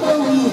后